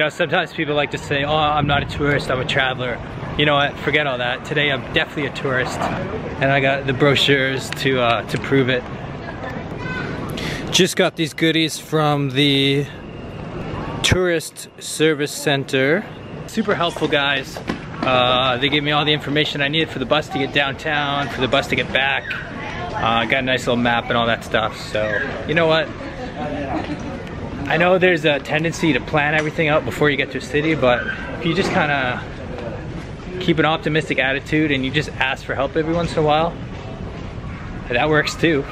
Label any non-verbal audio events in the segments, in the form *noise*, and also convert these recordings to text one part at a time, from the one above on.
know, sometimes people like to say, oh, I'm not a tourist, I'm a traveler. You know what, forget all that. Today I'm definitely a tourist. And I got the brochures to, uh, to prove it. Just got these goodies from the Tourist Service Center. Super helpful guys. Uh, they gave me all the information I needed for the bus to get downtown, for the bus to get back. Uh, got a nice little map and all that stuff. So, you know what? I know there's a tendency to plan everything out before you get to a city, but if you just kind of keep an optimistic attitude and you just ask for help every once in a while, that works too. *laughs*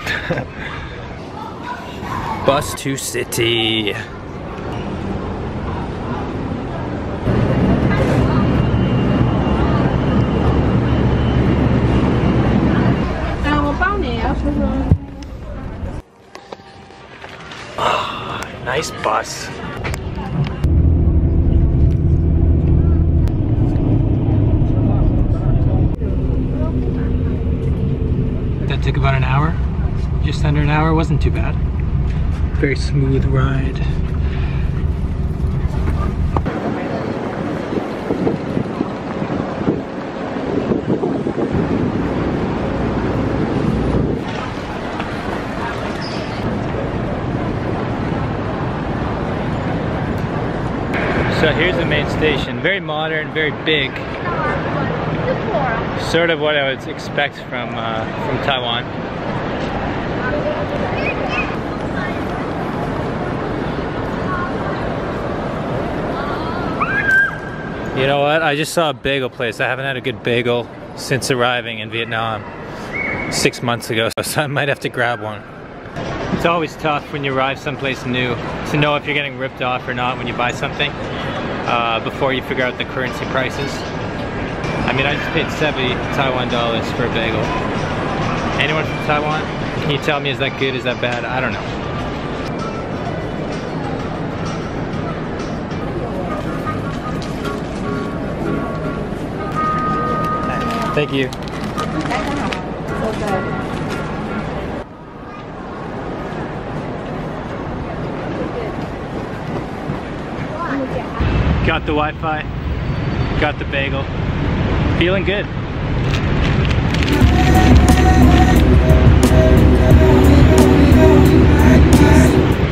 Bus to city. Bus. That took about an hour. Just under an hour, wasn't too bad. Very smooth ride. So here's the main station. Very modern, very big. Sort of what I would expect from uh, from Taiwan. You know what? I just saw a bagel place. I haven't had a good bagel since arriving in Vietnam six months ago, *laughs* so I might have to grab one. It's always tough when you arrive someplace new to know if you're getting ripped off or not when you buy something uh, before you figure out the currency prices. I mean, I just paid 70 Taiwan dollars for a bagel. Anyone from Taiwan? Can you tell me is that good, is that bad? I don't know. Thank you. Got the Wi-Fi, got the bagel. Feeling good.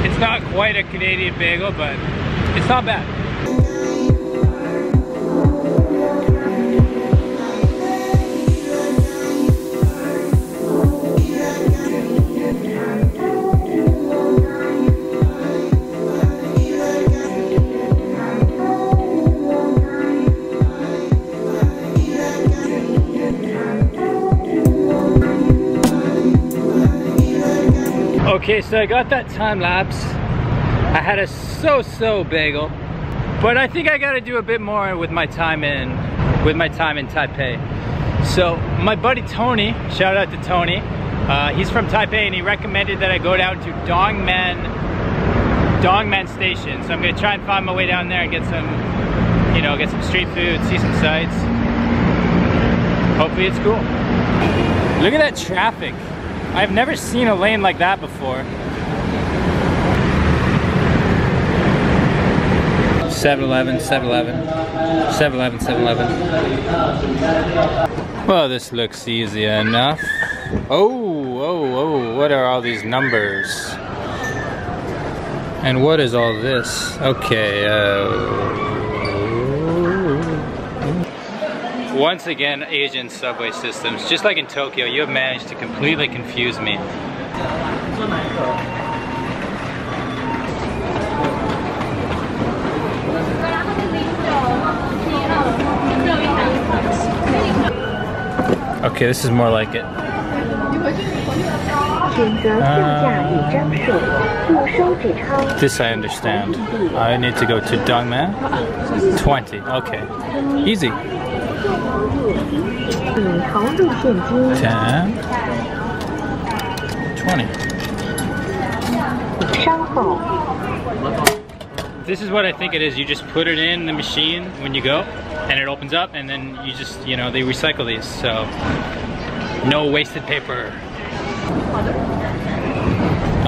It's not quite a Canadian bagel, but it's not bad. Okay, so I got that time lapse. I had a so-so bagel, but I think I gotta do a bit more with my time in, with my time in Taipei. So my buddy Tony, shout out to Tony, uh, he's from Taipei and he recommended that I go down to Dongmen, Dongmen Station. So I'm gonna try and find my way down there and get some, you know, get some street food, see some sights. Hopefully it's cool. Look at that traffic. I've never seen a lane like that before. 7-Eleven, 7-Eleven, 7-Eleven, 7-Eleven. Well, this looks easy enough. Oh, oh, oh, what are all these numbers? And what is all this? Okay, uh... Once again, Asian subway systems. Just like in Tokyo, you have managed to completely confuse me. Okay, this is more like it. Uh, this I understand. I need to go to Dongmen. 20, okay. Easy. Ten. Twenty. This is what I think it is. You just put it in the machine when you go, and it opens up, and then you just, you know, they recycle these. So, no wasted paper.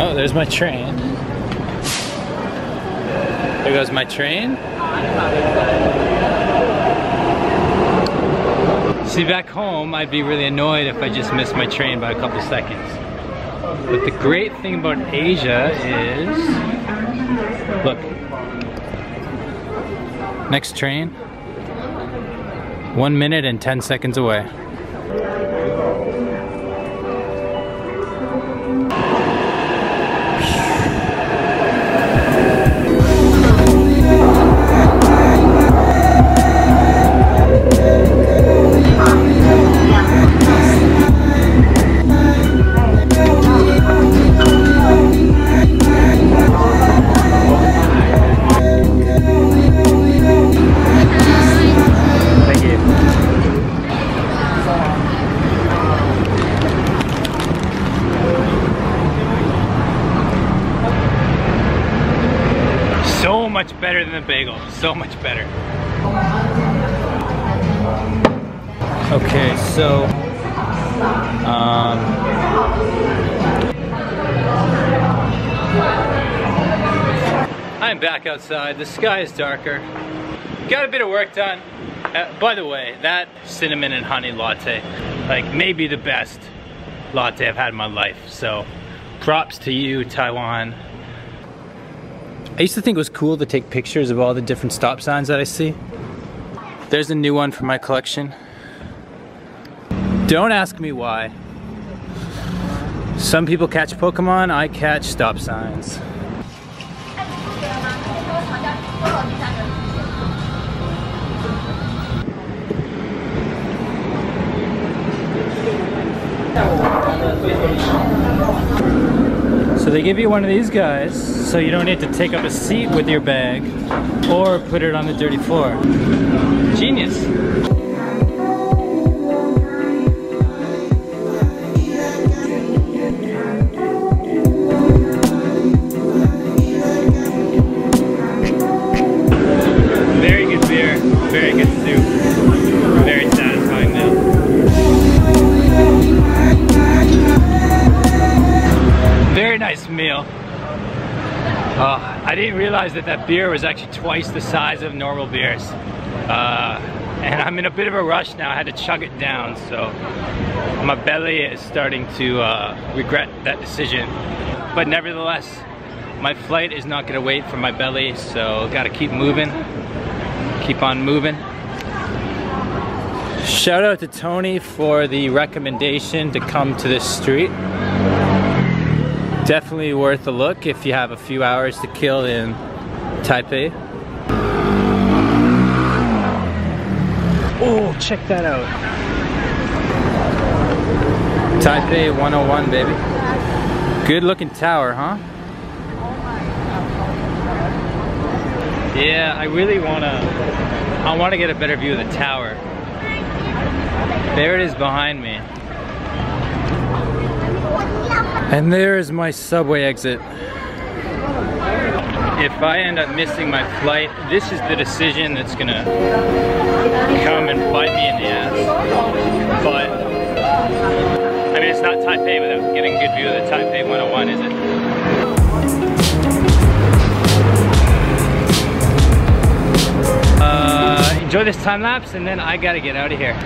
Oh, there's my train. There goes my train. See, back home, I'd be really annoyed if I just missed my train by a couple seconds. But the great thing about Asia is, look, next train, one minute and 10 seconds away. Bagel. So much better. Okay, so um, I'm back outside. The sky is darker. Got a bit of work done. Uh, by the way, that cinnamon and honey latte, like maybe the best latte I've had in my life. So props to you, Taiwan. I used to think it was cool to take pictures of all the different stop signs that I see. There's a new one for my collection. Don't ask me why. Some people catch Pokemon, I catch stop signs. So they give you one of these guys so you don't need to take up a seat with your bag or put it on the dirty floor. Genius. Uh, I didn't realize that that beer was actually twice the size of normal beers. Uh, and I'm in a bit of a rush now. I had to chug it down, so my belly is starting to uh, regret that decision. But nevertheless, my flight is not gonna wait for my belly, so gotta keep moving, keep on moving. Shout out to Tony for the recommendation to come to this street. Definitely worth a look if you have a few hours to kill in Taipei. Oh, check that out. Taipei 101, baby. Good looking tower, huh? Yeah, I really wanna, I wanna get a better view of the tower. There it is behind me. And there is my subway exit. If I end up missing my flight, this is the decision that's gonna come and bite me in the ass. But, I mean, it's not Taipei without getting a good view of the Taipei 101, is it? Uh, enjoy this time lapse and then I gotta get out of here.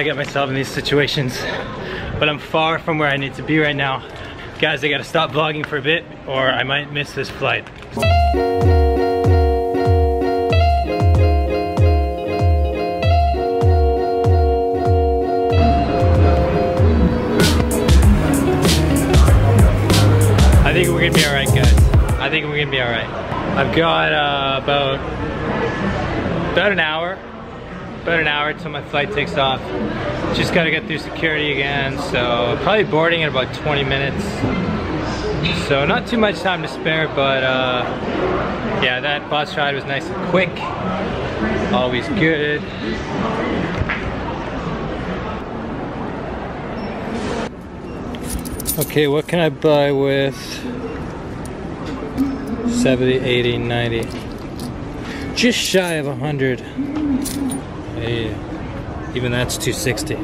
I get myself in these situations, but I'm far from where I need to be right now. Guys, I gotta stop vlogging for a bit or I might miss this flight. I think we're gonna be alright, guys. I think we're gonna be alright. I've got uh, about about an hour, about an hour till my flight takes off. Just gotta get through security again, so probably boarding in about 20 minutes. So not too much time to spare, but uh, yeah, that bus ride was nice and quick. Always good. Okay, what can I buy with 70, 80, 90? Just shy of 100. Hey, even that's 260.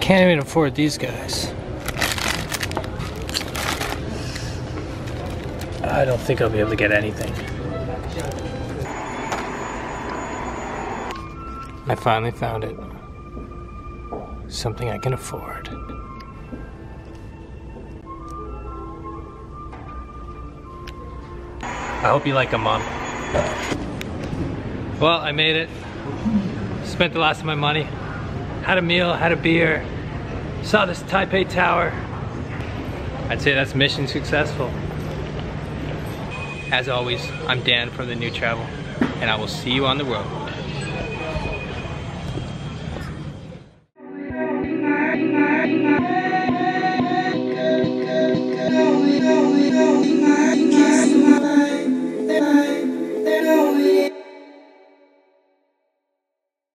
Can't even afford these guys. I don't think I'll be able to get anything. I finally found it. Something I can afford. I hope you like them, Mom. Well, I made it. Spent the last of my money. Had a meal, had a beer. Saw this Taipei Tower. I'd say that's mission successful. As always, I'm Dan from The New Travel, and I will see you on the road.